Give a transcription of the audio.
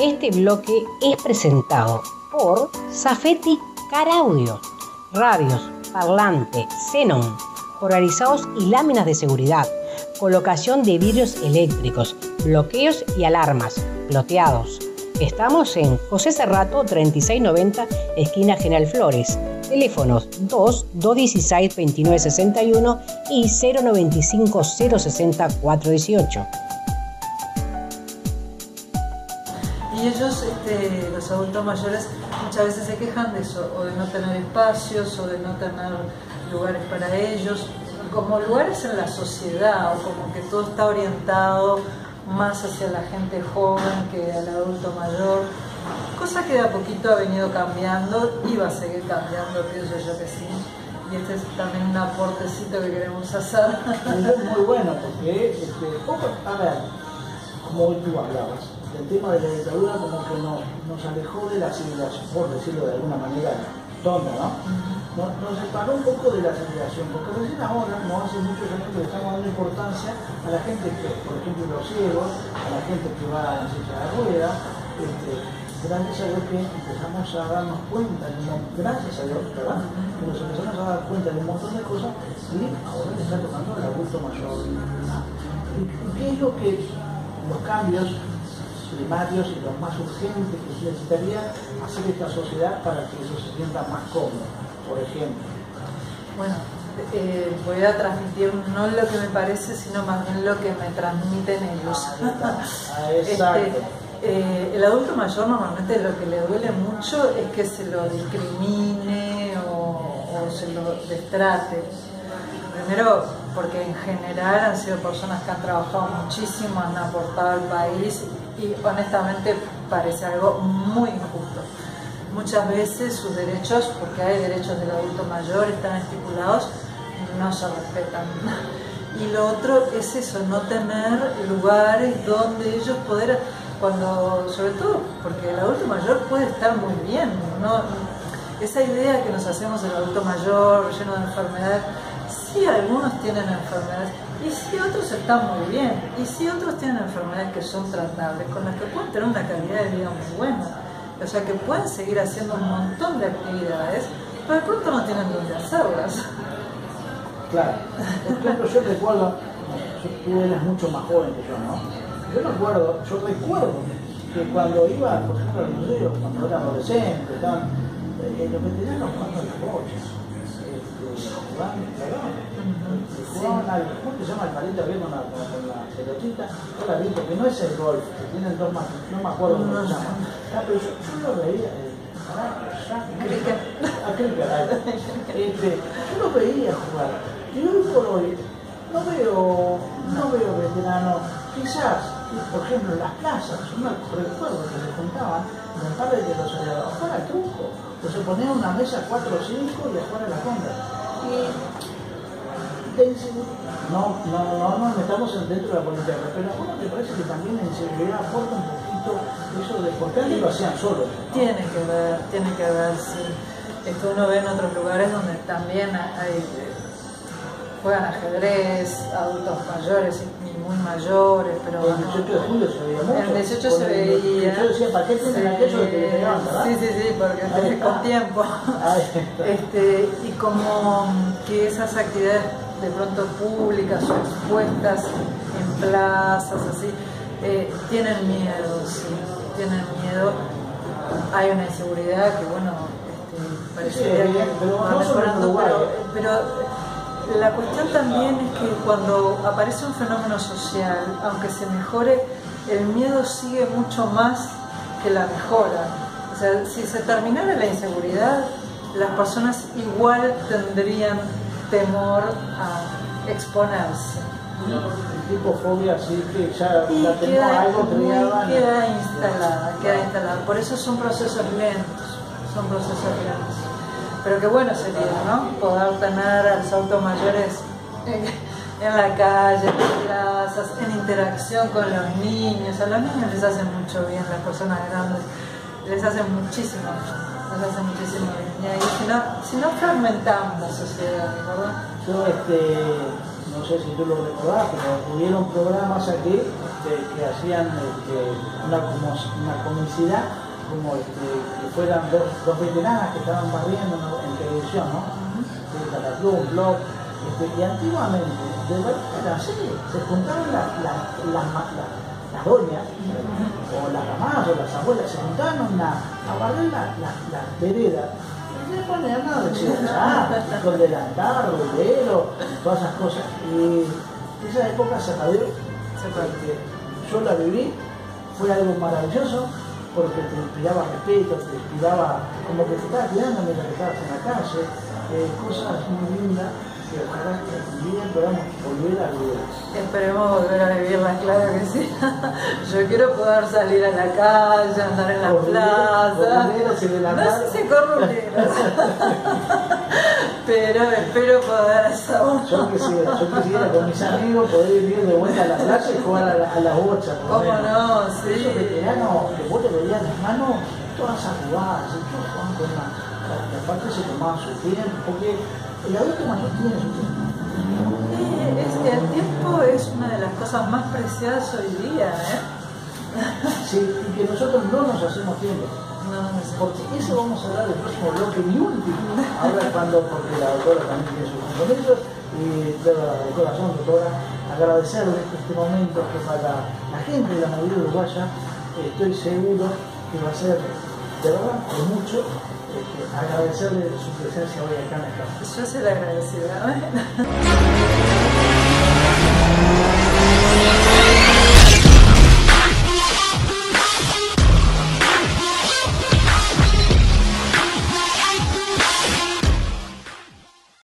Este bloque es presentado por Safeti Caraudio, radios, parlante, xenon, polarizados y láminas de seguridad, colocación de vidrios eléctricos, bloqueos y alarmas, ploteados. Estamos en José Cerrato 3690, esquina General Flores. Teléfonos 2 216 2961 y 095 060 418. Los adultos mayores, muchas veces se quejan de eso, o de no tener espacios, o de no tener lugares para ellos, como lugares en la sociedad, o como que todo está orientado más hacia la gente joven que al adulto mayor, cosa que de a poquito ha venido cambiando y va a seguir cambiando, pienso yo que sí. Y este es también un aportecito que queremos hacer. Es muy bueno, porque, este, a ver, como tú hablabas, el tema de la dictadura como que nos, alejó de la civilización, por decirlo de alguna manera tonta, ¿no? Nos, separó un poco de la civilización, porque recién ahora, no hace muchos años, le estamos dando importancia a la gente que, por ejemplo, los ciegos, a la gente que va en silla de ruedas, este, gracias a Dios que empezamos a darnos cuenta, gracias a Dios, ¿verdad? Que nos empezamos a dar cuenta de un montón de cosas y ahora le está tocando el adulto mayor. ¿Y qué es lo que los cambios primarios y los más urgentes que se necesitaría hacer esta sociedad para que eso se sienta más cómodo, por ejemplo. Bueno, eh, voy a transmitir no lo que me parece, sino más bien lo que me transmiten ellos. Ah, este, eh, el adulto mayor normalmente lo que le duele mucho es que se lo discrimine o, o se lo destrate. Primero, porque en general han sido personas que han trabajado muchísimo, han aportado al país y honestamente parece algo muy injusto. Muchas veces sus derechos, porque hay derechos del adulto mayor, están estipulados, no se respetan. Y lo otro es eso, no tener lugares donde ellos poder, cuando, sobre todo porque el adulto mayor puede estar muy bien, ¿no? esa idea que nos hacemos del adulto mayor lleno de enfermedades, sí algunos tienen enfermedades, y si otros están muy bien, y si otros tienen enfermedades que son tratables, con las que pueden tener una calidad de vida muy buena, o sea que pueden seguir haciendo un montón de actividades, pero de pronto no tienen dónde hacerlas. Claro, yo recuerdo, tú eres mucho más joven que yo, ¿no? Yo recuerdo, yo recuerdo que cuando iba, por ejemplo, al museo, cuando era adolescente, estaban eh, los veteranos jugando las bochas, este, jugando, jugaban al, ¿cómo se llama el palito que con la, con la pelotita? Yo la vi porque no es el golf, que tienen dos más, no me acuerdo cómo se llama. Ah, pero yo, yo lo veía, eh, a este, yo lo veía jugar. Y hoy por hoy no veo, no veo veteranos, quizás, por ejemplo, en las plazas, yo me recuerdo que se juntaban en el padre de los a jugar al truco, o se ponían una mesa 4 o 5 y a jugar a la conga. Y no, no, no nos metamos dentro de la política, pero a uno te parece que también en seguridad aporta un poquito eso de por qué lo hacían solos. Tiene que ver, tiene que ver, sí. Esto uno ve en otros lugares donde también hay, juegan ajedrez, adultos mayores y muy mayores, pero... El 18 de julio se veía mucho. El 18 se veía... Yo decía, ¿para qué tienen aquello que te ¿verdad? Sí, sí, sí, porque es con tiempo. este, y como que esas actividades de pronto públicas o expuestas en plazas, así, eh, tienen miedo, sí, tienen miedo. Hay una inseguridad que, bueno, este, parecería que va mejorando, pero, pero la cuestión también es que cuando aparece un fenómeno social, aunque se mejore, el miedo sigue mucho más que la mejora. O sea, si se terminara la inseguridad, las personas igual tendrían temor a exponerse. tipo fobia así que ya y la tenemos queda, algo creada. queda instalada, queda instalada. Por eso son procesos lentos, son procesos lentos. Pero qué bueno sería, ¿no? Poder tener a los adultos mayores en, en la calle, en plazas, en interacción con los niños. A los niños les hace mucho bien, las personas grandes les hace muchísimo bien, hace muchísimo bien. Y ahí, si no, si no fragmentamos la sociedad, ¿verdad? Yo, este, no sé si tú lo recordás, pero hubieron programas aquí este, que hacían este, una, como- una comicidad, como este, que fueran dos, dos veteranas que estaban barriendo en televisión, ¿no? De Cataclum, Blog, este, y antiguamente, de verdad era así, se juntaban las, las, las, ma- las- las doñas, o las mamás, o las abuelas, se juntaban a, una- a barrer las la, la veredas. Y le ponían nada de ciudad, con delantal, bolero, todas esas cosas. Y esa época perdió. porque yo la viví, fue algo maravilloso, porque te inspiraba respeto, te inspiraba como que te estabas cuidando mientras que estabas en la calle, eh, cosas muy lindas que ojalá que un día podamos volver a vivir. Esperemos volver a vivirla, claro que sí. Yo quiero poder salir a la calle, andar en la Con plaza. con dineros y No sé si corruleros. Pero espero poder hacerlo. Yo quisiera, yo quisiera con mis amigos poder ir de vuelta a la playa y jugar a la, a la bocha. por lo ¿Cómo no? Esos Sí. veteranos que vos le veías las manos, todas y todos jugaban con una. aparte se tomaban su tiempo, porque el adulto mayor tiene su tiempo. Eh, es- el tiempo es una de las cosas más preciadas hoy día, ¿eh? Sí, y que nosotros no nos hacemos tiempo. No, no sé. Porque eso vamos a hablar del próximo bloque y último. Ahora cuando, porque la doctora también tiene sus compromisos, y de corazón, doctora, agradecerle este momento que para la gente de la movida uruguaya, eh, estoy seguro que va a ser de verdad de mucho este, agradecerle su presencia hoy acá en esta. Yo soy la agradecida. ¿eh?